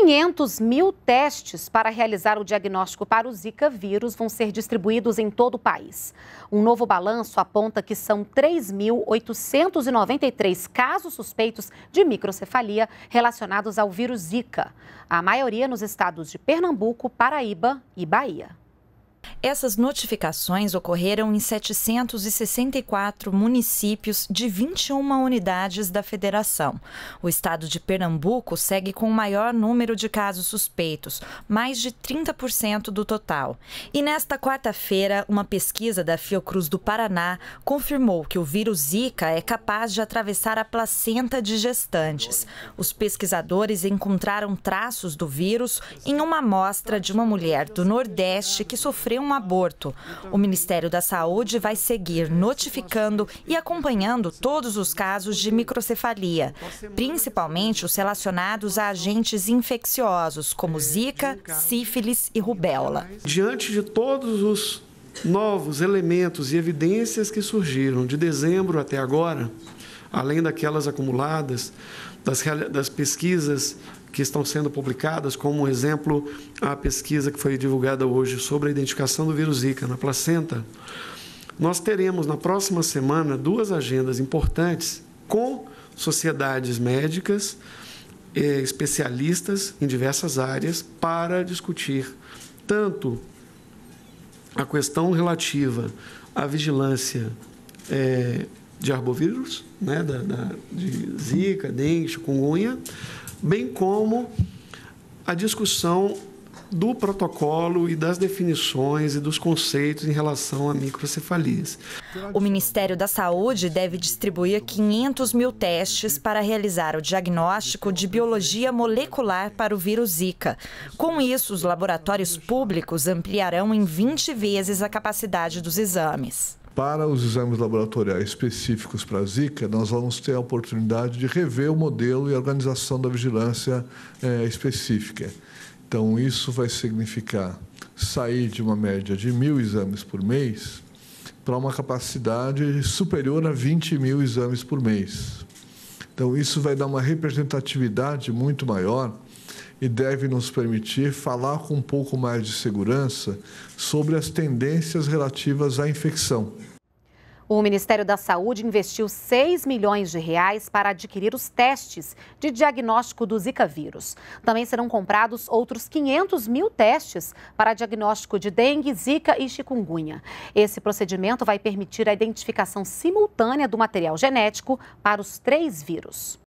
500 mil testes para realizar o diagnóstico para o Zika vírus vão ser distribuídos em todo o país. Um novo balanço aponta que são 3.893 casos suspeitos de microcefalia relacionados ao vírus Zika, a maioria nos estados de Pernambuco, Paraíba e Bahia. Essas notificações ocorreram em 764 municípios de 21 unidades da federação. O estado de Pernambuco segue com o maior número de casos suspeitos, mais de 30% do total. E nesta quarta-feira, uma pesquisa da Fiocruz do Paraná confirmou que o vírus Zika é capaz de atravessar a placenta de gestantes. Os pesquisadores encontraram traços do vírus em uma amostra de uma mulher do Nordeste que sofreu um aborto. O Ministério da Saúde vai seguir notificando e acompanhando todos os casos de microcefalia, principalmente os relacionados a agentes infecciosos, como Zika, sífilis e rubéola. Diante de todos os novos elementos e evidências que surgiram de dezembro até agora, além daquelas acumuladas, das, das pesquisas que estão sendo publicadas, como exemplo a pesquisa que foi divulgada hoje sobre a identificação do vírus Zika na placenta, nós teremos na próxima semana duas agendas importantes com sociedades médicas, eh, especialistas em diversas áreas, para discutir tanto a questão relativa à vigilância eh, de arbovírus, né, da, da, de zika, dengue, chikungunya, bem como a discussão do protocolo e das definições e dos conceitos em relação a microcefalias. O Ministério da Saúde deve distribuir 500 mil testes para realizar o diagnóstico de biologia molecular para o vírus Zika. Com isso, os laboratórios públicos ampliarão em 20 vezes a capacidade dos exames. Para os exames laboratoriais específicos para a Zika, nós vamos ter a oportunidade de rever o modelo e a organização da vigilância é, específica. Então, isso vai significar sair de uma média de mil exames por mês para uma capacidade superior a 20 mil exames por mês. Então, isso vai dar uma representatividade muito maior e deve nos permitir falar com um pouco mais de segurança sobre as tendências relativas à infecção. O Ministério da Saúde investiu 6 milhões de reais para adquirir os testes de diagnóstico do Zika vírus. Também serão comprados outros 500 mil testes para diagnóstico de dengue, zika e chikungunya. Esse procedimento vai permitir a identificação simultânea do material genético para os três vírus.